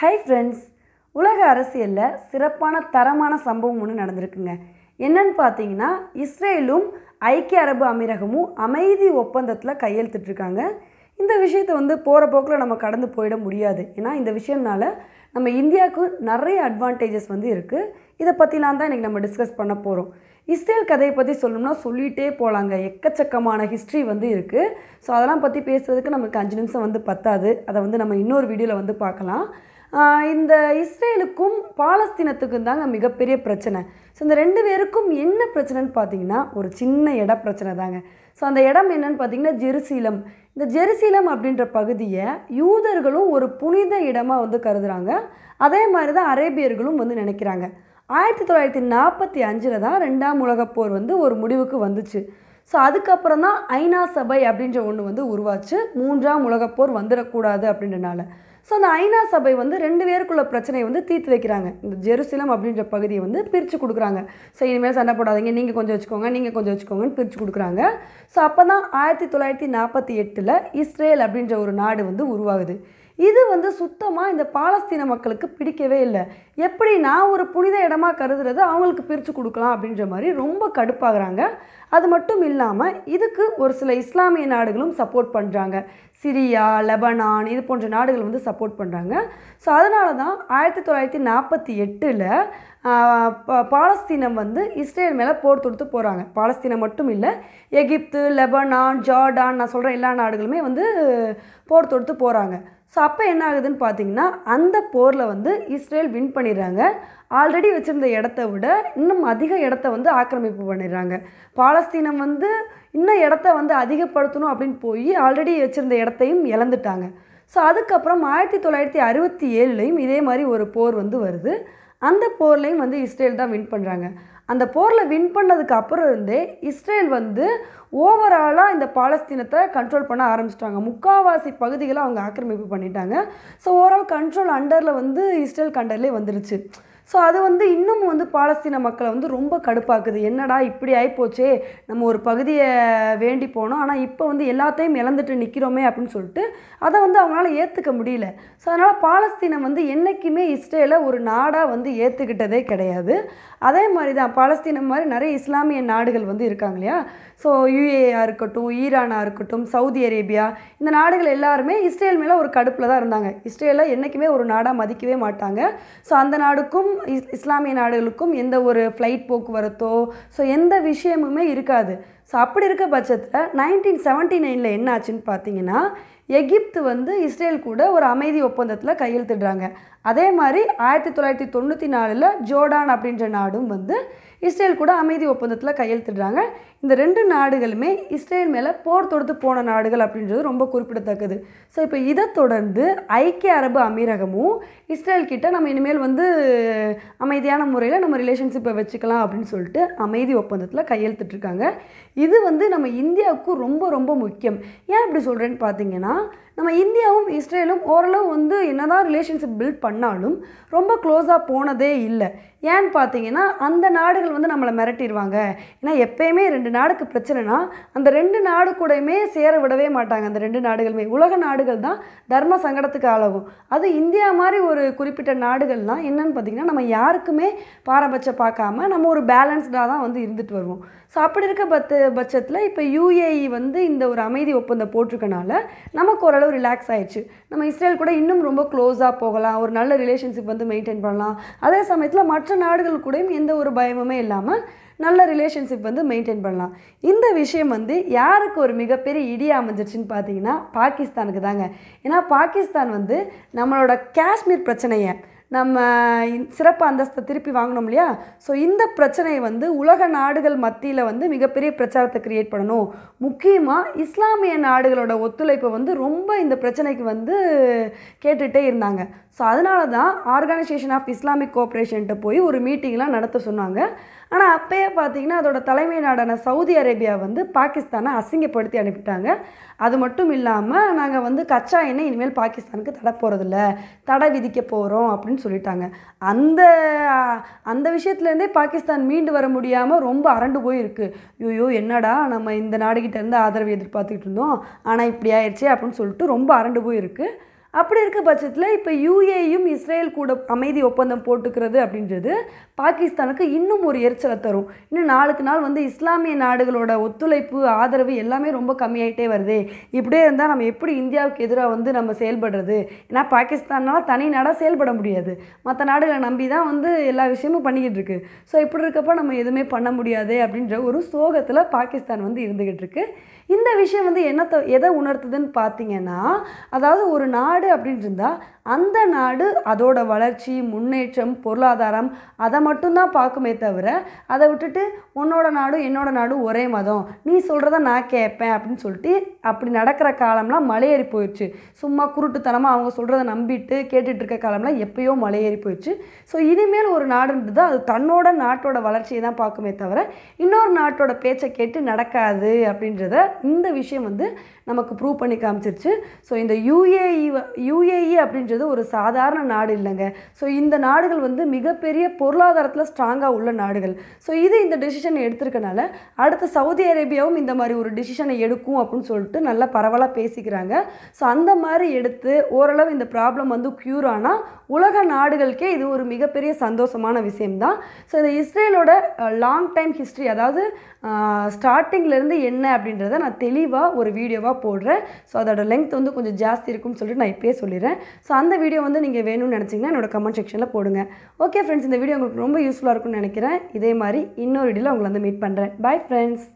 Hi friends உலக அரசியலில் சிறப்பான தரமான சம்பவம் ஒன்று நடந்திருக்குங்க. என்னன்னு பார்த்தீங்கன்னா இஸ்ரேலும் ஐக்கிய அரபு அமீரகமும் அமைதி ஒப்பந்தத்தில் கையெழுத்திட்டிருக்காங்க. இந்த விஷயத்தை வந்து போகிற போக்கில் நம்ம கடந்து போயிட முடியாது. ஏன்னா இந்த விஷயம்னால நம்ம இந்தியாவுக்கு நிறைய அட்வான்டேஜஸ் வந்து இருக்குது இதை பற்றிலாம் தான் இன்றைக்கி நம்ம டிஸ்கஸ் பண்ண போகிறோம் இஸ்ரேல் கதையை பற்றி சொல்லணும்னா சொல்லிகிட்டே போகலாங்க எக்கச்சக்கமான ஹிஸ்ட்ரி வந்து இருக்குது ஸோ அதெல்லாம் பற்றி பேசுறதுக்கு நமக்கு அஞ்சு நிமிஷம் வந்து பத்தாது. அதை வந்து நம்ம இன்னொரு வீடியோவில் வந்து பார்க்கலாம் இந்த இஸ்ரேலுக்கும் பாலஸ்தீனத்துக்கும் தாங்க மிகப்பெரிய பிரச்சனை. ஸோ இந்த ரெண்டு பேருக்கும் என்ன பிரச்சனைன்னு பார்த்தீங்கன்னா ஒரு சின்ன இட பிரச்சனை தாங்க. ஸோ அந்த இடம் என்னன்னு பார்த்தீங்கன்னா ஜெருசீலம். இந்த ஜெருசீலம் அப்படின்ற பகுதியை யூதர்களும் ஒரு புனித இடமாக வந்து கருதுகிறாங்க அதே மாதிரி தான் அரேபியர்களும் வந்து நினைக்கிறாங்க. ஆயிரத்தி தொள்ளாயிரத்தி நாற்பத்தி அஞ்சில் தான் ரெண்டாம் உலகப் போர் வந்து ஒரு முடிவுக்கு வந்துச்சு. ஸோ அதுக்கப்புறம் தான் ஐநா சபை அப்படின்ற ஒன்று வந்து உருவாச்சு. மூன்றாம் உலகப்போர் வந்துடக்கூடாது அப்படின்றனால. ஸோ அந்த ஐநா சபை வந்து ரெண்டு பேருக்குள்ள பிரச்சனையை வந்து தீர்த்து வைக்கிறாங்க. இந்த ஜெருசலம் அப்படின்ற பகுதியை வந்து பிரித்து கொடுக்குறாங்க. ஸோ இனிமேல் சண்டை போடாதீங்க. நீங்கள் கொஞ்சம் வச்சுக்கோங்க நீங்கள் கொஞ்சம் வச்சுக்கோங்கன்னு பிரித்து கொடுக்குறாங்க. ஸோ அப்போ தான் ஆயிரத்தி தொள்ளாயிரத்தி நாற்பத்தி எட்டில் இஸ்ரேல் அப்படின்ற ஒரு நாடு வந்து உருவாகுது. இது வந்து சுத்தமாக இந்த பாலஸ்தீன மக்களுக்கு பிடிக்கவே இல்லை. எப்படி நான் ஒரு புனித இடமாக கருதுறது அவங்களுக்கு பிரித்து கொடுக்கலாம் அப்படின்ற மாதிரி ரொம்ப கடுப்பாகிறாங்க. அது மட்டும் இல்லாமல் இதுக்கு ஒரு சில இஸ்லாமிய நாடுகளும் சப்போர்ட் பண்ணுறாங்க சிரியா லெபனான் இது போன்ற நாடுகள் வந்து சப்போர்ட் பண்ணுறாங்க ஸோ அதனால தான் ஆயிரத்தி தொள்ளாயிரத்தி நாற்பத்தி எட்டில் பாலஸ்தீனம் வந்து இஸ்ரேல் மேலே போர் தொடுத்து போகிறாங்க பாலஸ்தீனம் மட்டும் இல்லை எகிப்து லெபனான் ஜார்டான் நான் சொல்கிற எல்லா நாடுகளுமே வந்து போர் தொடுத்து போகிறாங்க ஸோ அப்போ என்ன ஆகுதுன்னு பார்த்தீங்கன்னா அந்த போரில் வந்து இஸ்ரேல் வின் பண்ணிடுறாங்க. ஆல்ரெடி வச்சுருந்த இடத்த விட இன்னும் அதிக இடத்த வந்து ஆக்கிரமிப்பு பண்ணிடுறாங்க. பாலஸ்தீனம் வந்து இன்னும் இடத்த வந்து அதிகப்படுத்தணும் அப்படின்னு போய் ஆல்ரெடி வச்சுருந்த இடத்தையும் இழந்துட்டாங்க. ஸோ அதுக்கப்புறம் ஆயிரத்தி தொள்ளாயிரத்தி அறுபத்தி ஏழுலையும் இதே மாதிரி ஒரு போர் வந்து வருது. அந்த போர்லேயும் வந்து இஸ்ரேல் தான் வின் பண்ணுறாங்க அந்த போரில் வின் பண்ணதுக்கு அப்புறம் இருந்தே இஸ்ரேல் வந்து ஓவராலாக இந்த பாலஸ்தீனத்தை கண்ட்ரோல் பண்ண ஆரம்பிச்சிட்டாங்க. முக்காவாசி பகுதிகளை அவங்க ஆக்கிரமிப்பு பண்ணிட்டாங்க. ஸோ ஓவரால் கண்ட்ரோல் அண்டரில் வந்து இஸ்ரேல் கண்டர்லேயே வந்துருச்சு. ஸோ அது வந்து இன்னும் வந்து பாலஸ்தீன மக்களை வந்து ரொம்ப கடுப்பாக்குது. என்னடா இப்படி ஆகிப்போச்சே நம்ம ஒரு பகுதியை வேண்டி போனோம். ஆனால் இப்போ வந்து எல்லாத்தையும் இழந்துட்டு நிற்கிறோமே அப்படின்னு சொல்லிட்டு அதை வந்து அவங்களால ஏற்றுக்க முடியல. ஸோ அதனால் பாலஸ்தீனம் வந்து என்றைக்குமே இஸ்ரேலை ஒரு நாடாக வந்து ஏற்றுக்கிட்டதே கிடையாது. அதே மாதிரி தான் பாலஸ்தீனம் மாதிரி நிறைய இஸ்லாமிய நாடுகள் வந்து இருக்காங்க இல்லையா? ஸோ யூஏஆ இருக்கட்டும் ஈரானாக இருக்கட்டும் சவுதி அரேபியா இந்த நாடுகள் எல்லாருமே இஸ்ரேல் மேலே ஒரு கடுப்பில் தான் இருந்தாங்க. இஸ்ரேலை என்றைக்குமே ஒரு நாடாக மதிக்கவே மாட்டாங்க. ஸோ அந்த நாடுக்கும் இஸ் இஸ்லாமிய நாடுகளுக்கும் எந்த ஒரு ஃப்ளைட் போக்குவரத்தோ ஸோ எந்த விஷயமுமே இருக்காது. ஸோ அப்படி இருக்க பட்சத்தில் நைன்டீன் செவன்ட்டி நைனில் என்ன ஆச்சுன்னு பார்த்தீங்கன்னா எகிப்து வந்து இஸ்ரேல் கூட ஒரு அமைதி ஒப்பந்தத்தில் கையெழுத்திடுறாங்க. அதே மாதிரி ஆயிரத்தி தொள்ளாயிரத்தி தொண்ணூற்றி நாலில் ஜோர்டான் அப்படின்ற நாடும் வந்து இஸ்ரேல் கூட அமைதி ஒப்பந்தத்தில் கையெழுத்திடுறாங்க. இந்த ரெண்டு நாடுகளுமே இஸ்ரேல் மேலே போர் தொடுத்து போன நாடுகள் அப்படின்றது ரொம்ப குறிப்பிடத்தக்கது. ஸோ இப்போ இதை தொடர்ந்து ஐக்கிய அரபு அமீரகமும் இஸ்ரேல் கிட்ட நம்ம இனிமேல் வந்து அமைதியான முறையில் நம்ம ரிலேஷன்ஷிப்பை வச்சுக்கலாம் அப்படின்னு சொல்லிட்டு அமைதி ஒப்பந்தத்தில் கையெழுத்திட்ருக்காங்க இது வந்து நம்ம இந்தியாவுக்கு ரொம்ப ரொம்ப முக்கியம். ஏன் இப்படி சொல்கிறேன்னு பார்த்தீங்கன்னா நம்ம இந்தியாவும் இஸ்ரேலும் ஓரளவு வந்து என்னதான் ரிலேஷன்ஷிப் பில்ட் பண்ணாலும் ரொம்ப க்ளோஸாக போனதே இல்லை. ஏன்னு பார்த்தீங்கன்னா அந்த நாடுகள் வந்து நம்மளை மிரட்டிடுவாங்க ஏன்னா எப்பயுமே ரெண்டு நாடுக்கு பிரச்சனைனா அந்த ரெண்டு நாடு கூடயுமே சேர விடவே மாட்டாங்க. அந்த ரெண்டு நாடுகளுமே. உலக நாடுகள் தான் தர்ம சங்கடத்துக்கு ஆளாகும். அது இந்தியா மாதிரி ஒரு குறிப்பிட்ட நாடுகள்லாம் என்னன்னு பார்த்தீங்கன்னா நம்ம யாருக்குமே பாரபட்சம் பார்க்காம நம்ம ஒரு பேலன்ஸ்டாக தான் வந்து இருந்துட்டு வருவோம். ஸோ அப்படி இருக்க பத்து பட்சத்தில் இப்போ யூஏஇ வந்து இந்த ஒரு அமைதி ஒப்பந்தம் போட்டிருக்கனால நமக்கு ஓரளவு ரிலாக்ஸ் ஆயிடுச்சு. நம்ம இஸ்ரேல் கூட இன்னும் ரொம்ப க்ளோஸாக போகலாம். ஒரு நல்ல ரிலேஷன்ஷிப் வந்து மெயின்டைன் பண்ணலாம். அதே சமயத்தில் மற்ற நாடுகள் கூடயும் எந்த ஒரு பயமுமே இல்லாமல் நல்ல ரிலேஷன்ஷிப் வந்து மெயின்டைன் பண்ணலாம். இந்த விஷயம் வந்து யாருக்கு ஒரு மிகப்பெரிய இடி அமைஞ்சிருச்சுன்னு பார்த்தீங்கன்னா பாகிஸ்தானுக்கு தாங்க ஏன்னா பாகிஸ்தான் வந்து நம்மளோட காஷ்மீர் பிரச்சனையை நம்ம சிறப்பு அந்தஸ்தை திருப்பி வாங்கினோம் இல்லையா? ஸோ இந்த பிரச்சனையை வந்து உலக நாடுகள் மத்தியில் வந்து மிகப்பெரிய பிரச்சாரத்தை கிரியேட் பண்ணணும். முக்கியமாக இஸ்லாமிய நாடுகளோட ஒத்துழைப்பை வந்து ரொம்ப இந்த பிரச்சனைக்கு வந்து கேட்டுகிட்டே இருந்தாங்க. ஸோ அதனால தான் ஆர்கனைசேஷன் ஆஃப் இஸ்லாமிக் கோஆப்ரேஷன்கிட்ட போய் ஒரு மீட்டிங்லாம் நடத்த சொன்னாங்க. ஆனால் அப்போயே பார்த்தீங்கன்னா அதோட தலைமை நாடான சவுதி அரேபியா வந்து பாகிஸ்தானை அசிங்கப்படுத்தி அனுப்பிட்டாங்க. அது மட்டும் இல்லாமல் நாங்கள் வந்து கச்சா எண்ணெய் இனிமேல் பாகிஸ்தானுக்கு தடை போகிறதில்ல தடை விதிக்க போகிறோம் அப்படின்னு சொல்லிட்டாங்க. அந்த அந்த விஷயத்துலேருந்தே பாகிஸ்தான் மீண்டு வர முடியாமல் ரொம்ப அரண்டு போயிருக்கு. ஐயோ என்னடா நம்ம இந்த நாடுகிட்டேருந்து ஆதரவு எதிர்பார்த்துக்கிட்டு இருந்தோம். ஆனால் இப்படி ஆயிடுச்சு அப்படின்னு சொல்லிட்டு ரொம்ப அரண்டு போயிருக்கு. அப்படி இருக்க பட்சத்தில் இப்போ யூஏயும் இஸ்ரேல் கூட அமைதி ஒப்பந்தம் போட்டுக்கிறது அப்படின்றது பாகிஸ்தானுக்கு இன்னும் ஒரு எரிச்சலை தரும். இன்னும் நாளுக்கு நாள் வந்து இஸ்லாமிய நாடுகளோட ஒத்துழைப்பு ஆதரவு எல்லாமே ரொம்ப கம்மியாயிட்டே வருது. இப்படியே இருந்தால் நம்ம எப்படி இந்தியாவுக்கு எதிராக வந்து நம்ம செயல்படுறது? ஏன்னா பாகிஸ்தானால் தனி நாடாக செயல்பட முடியாது. மற்ற நாடுகளை நம்பி தான் வந்து எல்லா விஷயமும் பண்ணிக்கிட்டு இருக்கு. ஸோ இப்படி இருக்கப்போ நம்ம எதுவுமே பண்ண முடியாது அப்படின்ற ஒரு சோகத்தில் பாகிஸ்தான் வந்து இருந்துக்கிட்டு இருக்கு. இந்த விஷயம் வந்து என்னத்தை எதை உணர்த்துதுன்னு பார்த்தீங்கன்னா அதாவது ஒரு நாடு அப்படின்னு இருந்தால் அந்த நாடு அதோட வளர்ச்சி முன்னேற்றம் பொருளாதாரம் அதை மட்டும்தான் பார்க்குமே தவிர அதை விட்டுட்டு உன்னோட நாடும் என்னோட நாடும் ஒரே மதம். நீ சொல்கிறத நான் கேட்பேன் அப்படின்னு சொல்லிட்டு அப்படி நடக்கிற காலம்லாம் மலையேறி போயிடுச்சு. சும்மா குருட்டுத்தனமாக அவங்க சொல்கிறத நம்பிட்டு கேட்டுட்டு இருக்க காலம்லாம் எப்பயோ மலையேறி போயிடுச்சு. ஸோ இனிமேல் ஒரு நாடுன்றது அது தன்னோட நாட்டோட வளர்ச்சியை தான் பார்க்குமே தவிர இன்னொரு நாட்டோட பேச்சை கேட்டு நடக்காது அப்படின்றத இந்த விஷயம் வந்து நமக்கு ப்ரூவ் பண்ணி காமிச்சிருச்சு. ஸோ இந்த யூஏஇ யூஏஇ அப்படின்றது ஒரு சாதாரண நாடு இல்லைங்க. ஸோ இந்த நாடுகள் வந்து மிகப்பெரிய பொருளாதாரத்தில் ஸ்ட்ராங்காக உள்ள நாடுகள். ஸோ இது இந்த டெசிஷன் எடுத்திருக்கனால அடுத்து சவுதி அரேபியாவும் இந்த மாதிரி ஒரு டிசிஷனை எடுக்கும் அப்படின்னு சொல்லிட்டு நல்லா பரவலாக பேசிக்கிறாங்க. ஸோ அந்த மாதிரி எடுத்து ஓரளவு இந்த ப்ராப்ளம் வந்து க்யூர் ஆனால் உலக நாடுகளுக்கே இது ஒரு மிகப்பெரிய சந்தோஷமான விஷயம்தான். ஸோ இந்த இஸ்ரேலோட லாங் டைம் ஹிஸ்ட்ரி அதாவது ஸ்டார்டிங்லேருந்து என்ன அப்படின்றத நான் தெளிவாக ஒரு வீடியோவாக போடுறேன். ஸோ அதோட லெங்க் வந்து கொஞ்சம் ஜாஸ்தி இருக்கும்னு சொல்லிட்டு நான் இப்போயே சொல்லிடுறேன். ஸோ அந்த வீடியோ வந்து நீங்கள் வேணும்னு நினச்சிங்கன்னா என்னோட கமெண்ட் செக்ஷனில் போடுங்க. ஓகே ஃப்ரெண்ட்ஸ் இந்த வீடியோ உங்களுக்கு ரொம்ப யூஸ்ஃபுல்லாக இருக்கும்னு நினைக்கிறேன். இதே மாதிரி இன்னொரு வீடியோவில் உங்களை வந்து மீட் பண்ணுறேன் பை ஃப்ரெண்ட்ஸ்